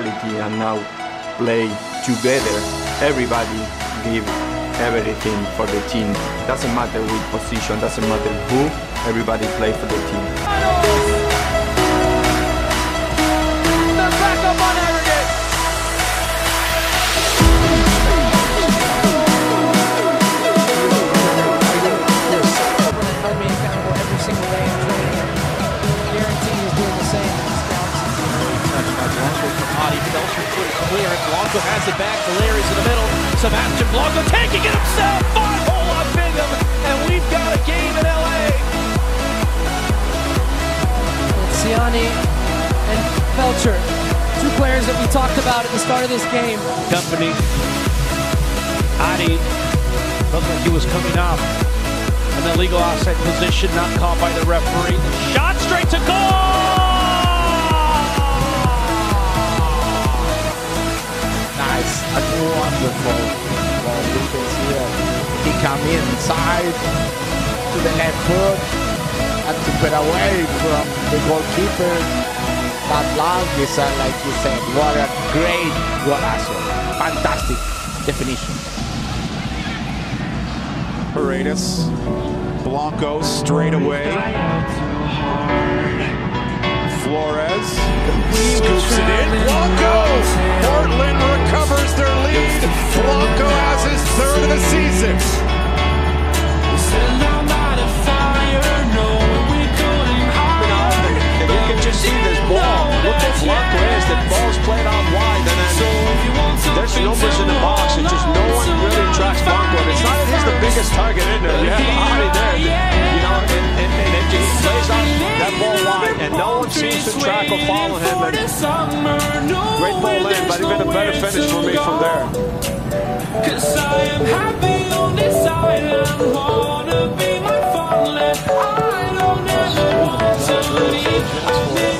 mentality and now play together. Everybody give everything for the team. Doesn't matter which position, doesn't matter who, everybody play for the team. Blanco taking himself. Five hole on Bingham, and we've got a game in LA. Ciani and Belcher, two players that we talked about at the start of this game. Company. Adi looked like he was coming off in the legal offside position, not called by the referee. Shot straight to goal. Nice. A wonderful ball defense here. He come inside to the left foot and took it away from the goalkeeper. But Langisa, like you said, what a great golazo. Fantastic definition. Paredes. Blanco straight away. Flores scoops it in. Blanco! Portland recovers their lead. Blanco has his third of the season. Seems to track or follow him. And great ball in, but even a better finish for me from there. Cause I am happy on this island. Wanna be my. I don't ever want to leave.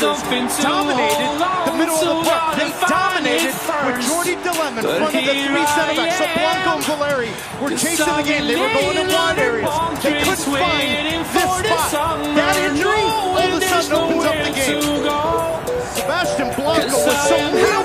Something dominated the middle of the park. They dominated with first. Jordy Delem in front of the three center backs. So I Blanco and. Valeri were chasing the game. They were going in wide areas. They couldn't find this spot. That injury all of a sudden opens up the game. Sebastian Blanco with some real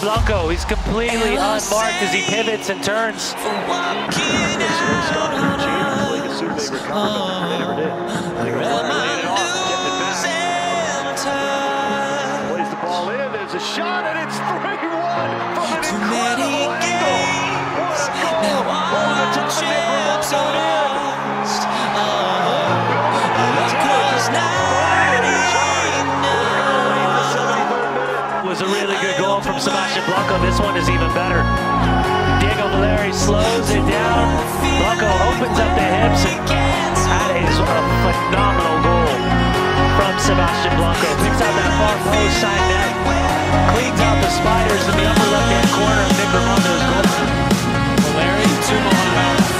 Blanco. He's completely unmarked as he pivots and turns. Sebastian Blanco. This one is even better. Diego Valeri slows it down. Blanco opens up the hips and that is a phenomenal goal from Sebastian Blanco. Picks out that far post side net. Cleans out the spiders in the upper left-hand corner of Nick Rimando's goal. Valeri, two more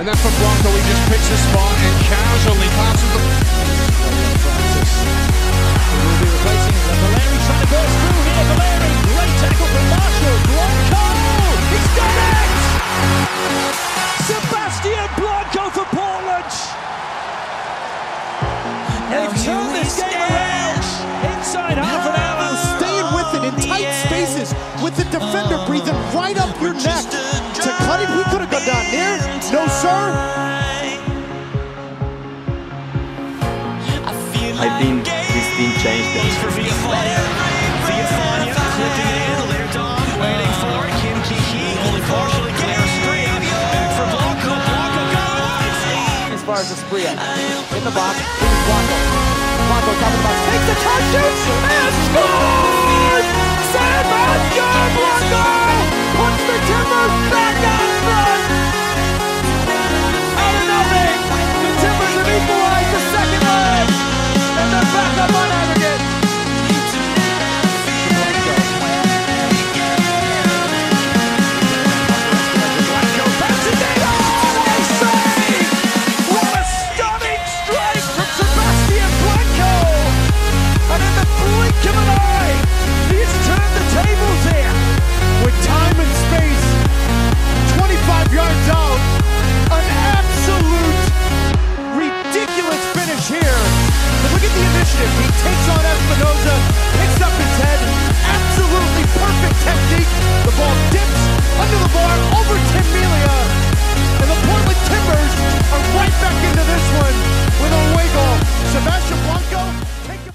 and then from Blanco, he just picks his spot and casually passes them. will be replacing Valeri trying to burst through here. Valeri, great tackle from Marshall. Blanco, he's done it! Sebastian Blanco for Portland. They've turned this game around inside half an hour. Staying with it in tight spaces, with the defender breathing right up your neck. Sir. I think this team changed them. for Villafaña. Villafaña flipping it in. Leerdam waiting for it. Kim Kee-hee only partially clear. Straight back for Blanco. Blanco got as far as Espria. In the box, here's Blanco. Blanco top of the box, takes the touch, shoots, and scores! Sebastian Blanco! He takes on Espinoza, picks up his head, absolutely perfect technique. The ball dips under the bar over Tim Melia. And the Portland Timbers are right back into this one with a wiggle. Sebastian Blanco.